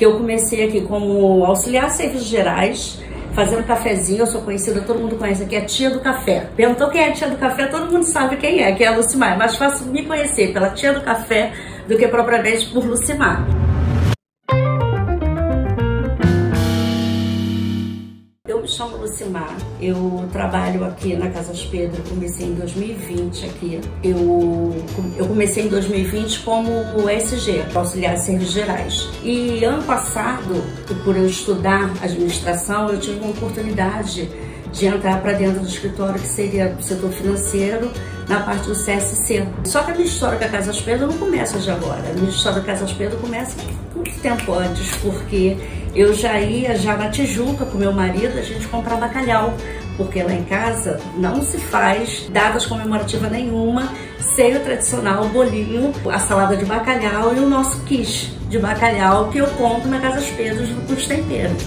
que eu comecei aqui como auxiliar serviços gerais, fazendo cafezinho. Eu sou conhecida, todo mundo conhece aqui, a tia do café. Perguntou quem é a tia do café, todo mundo sabe quem é, que é a Lucimar. É mais fácil me conhecer pela tia do café do que propriamente por Lucimar. Eu chamo Lucimar, eu trabalho aqui na Casas Pedro, comecei em 2020 aqui. Eu, eu comecei em 2020 como SG, auxiliar de serviços gerais. E ano passado, por eu estudar administração, eu tive uma oportunidade de entrar para dentro do escritório que seria do setor financeiro na parte do CSC. Só que a minha história com a Casas Pedro não começa de agora. A minha história com a Casas Pedro começa muito tempo antes, porque eu já ia já na Tijuca com meu marido, a gente comprar bacalhau, porque lá em casa não se faz datas comemorativas nenhuma sem o tradicional bolinho, a salada de bacalhau e o nosso quiche de bacalhau que eu compro na Casas Pedro com os temperos.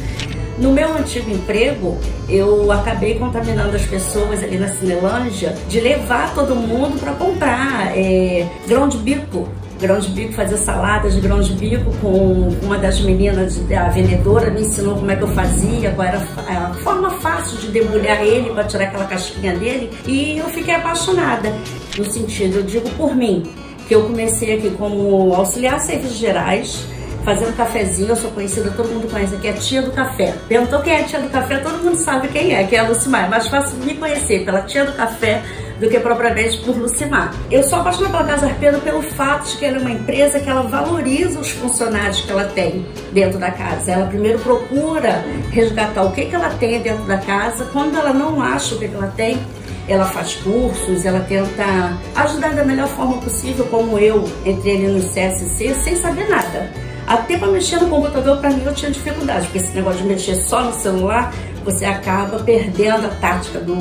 No meu antigo emprego, eu acabei contaminando as pessoas ali na Cinelândia de levar todo mundo para comprar é, grão de bico grão de bico, fazer saladas de grão de bico com uma das meninas, a vendedora, me ensinou como é que eu fazia, qual era a forma fácil de debulhar ele para tirar aquela casquinha dele e eu fiquei apaixonada. No sentido, eu digo por mim, que eu comecei aqui como auxiliar serviços gerais, fazendo cafezinho, eu sou conhecida, todo mundo conhece aqui, é tia do café. Perguntou quem é a tia do café, todo mundo sabe quem é, que é a Lucimar. É mais fácil me conhecer pela tia do café do que propriamente por Lucimar. Eu sou apaixonada pela Casa Arpedo pelo fato de que ela é uma empresa que ela valoriza os funcionários que ela tem dentro da casa. Ela primeiro procura resgatar o que, que ela tem dentro da casa. Quando ela não acha o que, que ela tem, ela faz cursos, ela tenta ajudar da melhor forma possível, como eu entrei ali no CSC sem saber nada. Até para mexer no computador, para mim, eu tinha dificuldade, porque esse negócio de mexer só no celular, você acaba perdendo a tática do,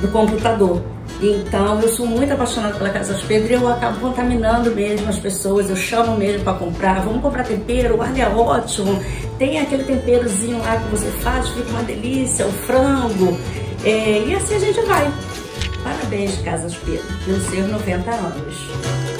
do computador. Então, eu sou muito apaixonada pela Casas Pedro e eu acabo contaminando mesmo as pessoas. Eu chamo mesmo para comprar. Vamos comprar tempero, alho é ótimo. Tem aquele temperozinho lá que você faz, fica uma delícia, o frango. É, e assim a gente vai. Parabéns, Casas Pedro, pelos seus 90 anos.